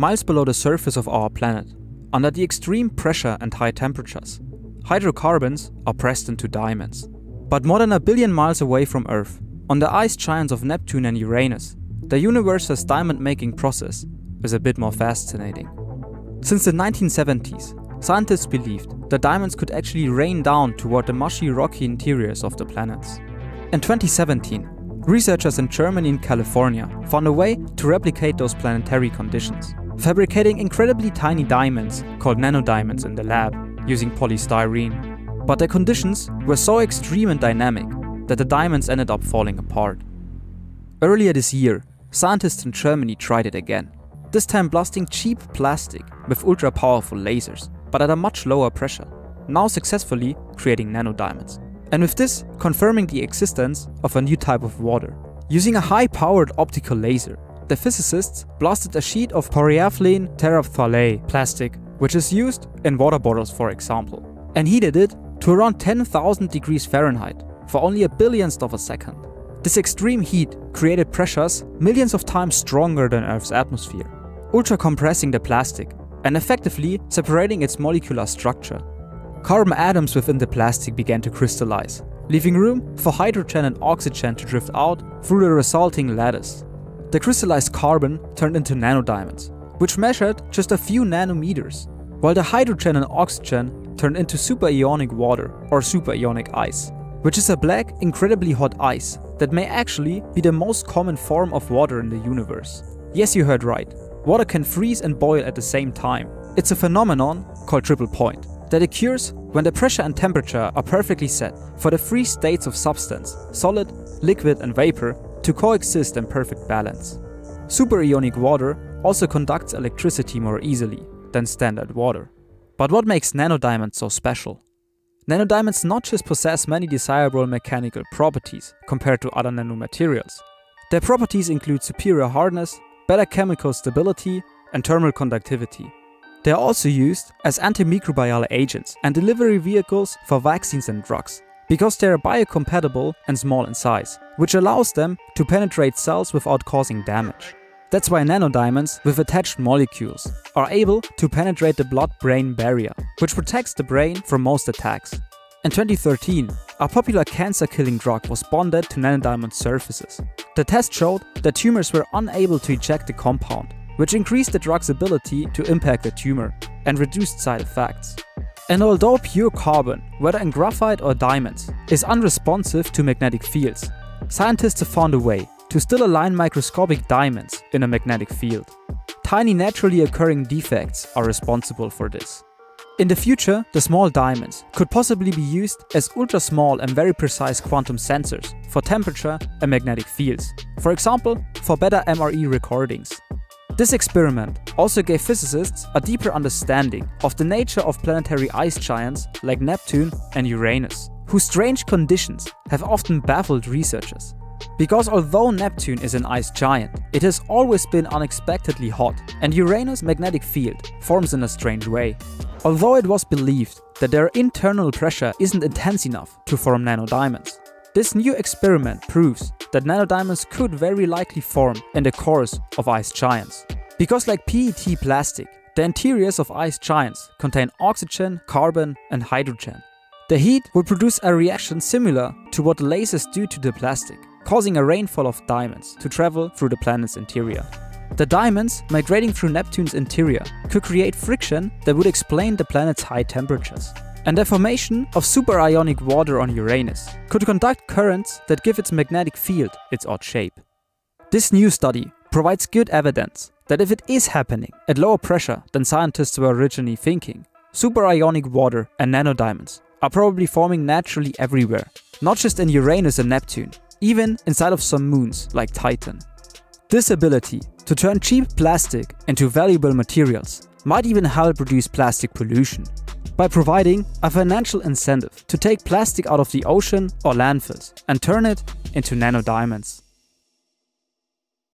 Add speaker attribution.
Speaker 1: miles below the surface of our planet, under the extreme pressure and high temperatures. Hydrocarbons are pressed into diamonds. But more than a billion miles away from Earth, on the ice giants of Neptune and Uranus, the universe's diamond making process is a bit more fascinating. Since the 1970s, scientists believed that diamonds could actually rain down toward the mushy rocky interiors of the planets. In 2017, researchers in Germany and California found a way to replicate those planetary conditions, fabricating incredibly tiny diamonds called nanodiamonds in the lab using polystyrene. But the conditions were so extreme and dynamic that the diamonds ended up falling apart. Earlier this year, scientists in Germany tried it again, this time blasting cheap plastic with ultra powerful lasers, but at a much lower pressure, now successfully creating nanodiamonds. And with this, confirming the existence of a new type of water. Using a high powered optical laser, the physicists blasted a sheet of polyethylene terephthalate plastic, which is used in water bottles, for example, and heated it to around 10,000 degrees Fahrenheit for only a billionth of a second. This extreme heat created pressures millions of times stronger than Earth's atmosphere, ultra compressing the plastic and effectively separating its molecular structure. Carbon atoms within the plastic began to crystallize, leaving room for hydrogen and oxygen to drift out through the resulting lattice. The crystallized carbon turned into nanodiamonds, which measured just a few nanometers, while the hydrogen and oxygen turned into superionic water or superionic ice, which is a black, incredibly hot ice that may actually be the most common form of water in the universe. Yes, you heard right. Water can freeze and boil at the same time. It's a phenomenon called triple point that occurs when the pressure and temperature are perfectly set for the three states of substance solid, liquid, and vapor to coexist in perfect balance. Superionic water also conducts electricity more easily than standard water. But what makes nanodiamonds so special? Nanodiamonds not just possess many desirable mechanical properties compared to other nanomaterials. Their properties include superior hardness, better chemical stability, and thermal conductivity. They are also used as antimicrobial agents and delivery vehicles for vaccines and drugs, because they are biocompatible and small in size, which allows them to penetrate cells without causing damage. That's why nanodiamonds with attached molecules are able to penetrate the blood-brain barrier, which protects the brain from most attacks. In 2013, a popular cancer-killing drug was bonded to nanodiamond surfaces. The test showed that tumors were unable to eject the compound, which increased the drug's ability to impact the tumor and reduced side effects. And although pure carbon, whether in graphite or diamonds, is unresponsive to magnetic fields, scientists have found a way to still align microscopic diamonds in a magnetic field. Tiny naturally occurring defects are responsible for this. In the future, the small diamonds could possibly be used as ultra small and very precise quantum sensors for temperature and magnetic fields, for example, for better MRI recordings. This experiment also gave physicists a deeper understanding of the nature of planetary ice giants like Neptune and Uranus, whose strange conditions have often baffled researchers. Because although Neptune is an ice giant, it has always been unexpectedly hot, and Uranus' magnetic field forms in a strange way. Although it was believed that their internal pressure isn't intense enough to form nanodiamonds, this new experiment proves that nanodiamonds could very likely form in the cores of ice giants. Because like PET plastic, the interiors of ice giants contain oxygen, carbon and hydrogen. The heat will produce a reaction similar to what lasers do to the plastic causing a rainfall of diamonds to travel through the planet's interior. The diamonds migrating through Neptune's interior could create friction that would explain the planet's high temperatures. And the formation of superionic water on Uranus could conduct currents that give its magnetic field its odd shape. This new study provides good evidence that if it is happening at lower pressure than scientists were originally thinking, superionic water and nanodiamonds are probably forming naturally everywhere, not just in Uranus and Neptune, even inside of some moons like Titan. This ability to turn cheap plastic into valuable materials might even help reduce plastic pollution by providing a financial incentive to take plastic out of the ocean or landfills and turn it into nanodiamonds.